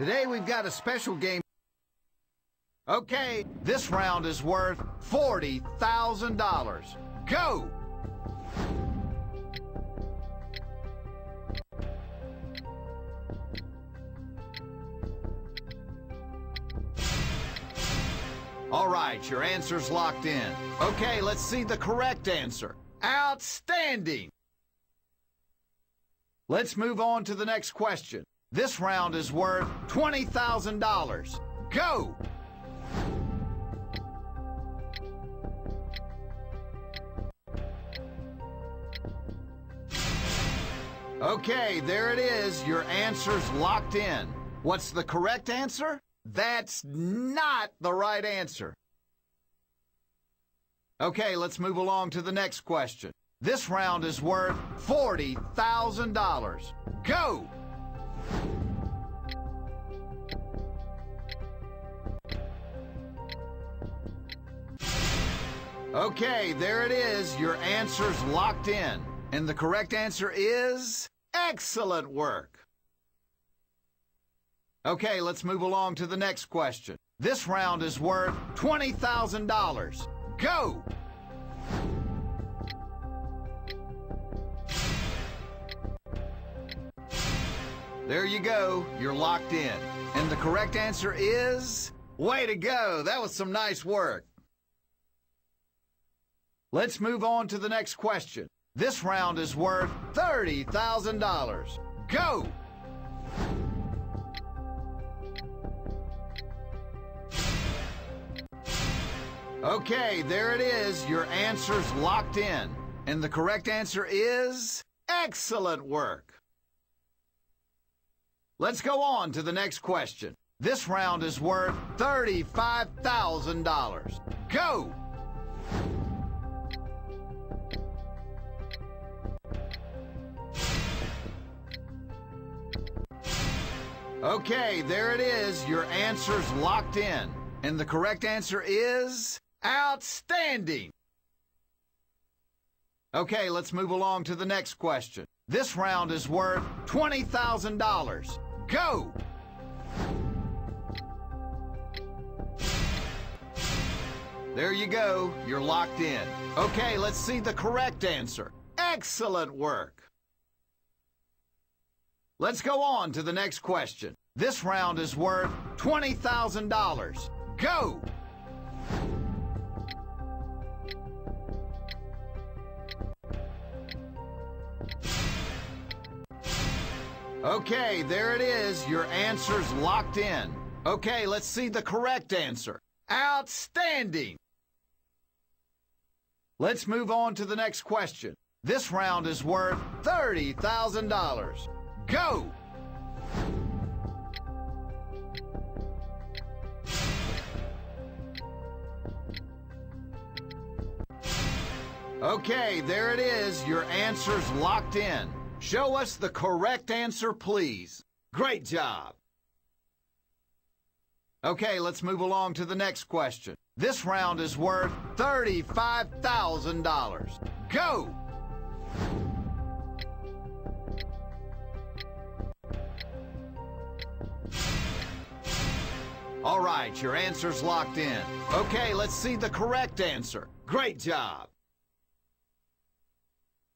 Today we've got a special game. Okay, this round is worth $40,000. Go! All right, your answer's locked in. Okay, let's see the correct answer. Outstanding! Let's move on to the next question. This round is worth $20,000. Go! Okay, there it is. Your answer's locked in. What's the correct answer? That's not the right answer. Okay, let's move along to the next question. This round is worth $40,000. Go! Okay, there it is. Your answer's locked in. And the correct answer is excellent work. Okay, let's move along to the next question. This round is worth $20,000. Go! There you go. You're locked in. And the correct answer is... Way to go! That was some nice work. Let's move on to the next question. This round is worth $30,000. Go! Okay, there it is. Your answer's locked in. And the correct answer is excellent work. Let's go on to the next question. This round is worth $35,000. Go! Okay, there it is. Your answer's locked in. And the correct answer is outstanding. Okay, let's move along to the next question. This round is worth $20,000. Go! There you go. You're locked in. Okay, let's see the correct answer. Excellent work. Let's go on to the next question. This round is worth $20,000. Go! Okay, there it is. Your answer's locked in. Okay, let's see the correct answer. Outstanding! Let's move on to the next question. This round is worth $30,000. Go! Okay, there it is. Your answer's locked in. Show us the correct answer, please. Great job. Okay, let's move along to the next question. This round is worth $35,000. Go! All right, your answer's locked in. Okay, let's see the correct answer. Great job.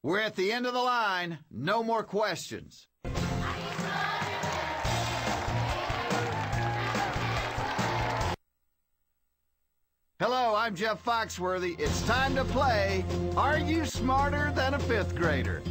We're at the end of the line. No more questions. Hello, I'm Jeff Foxworthy. It's time to play Are You Smarter Than a Fifth Grader?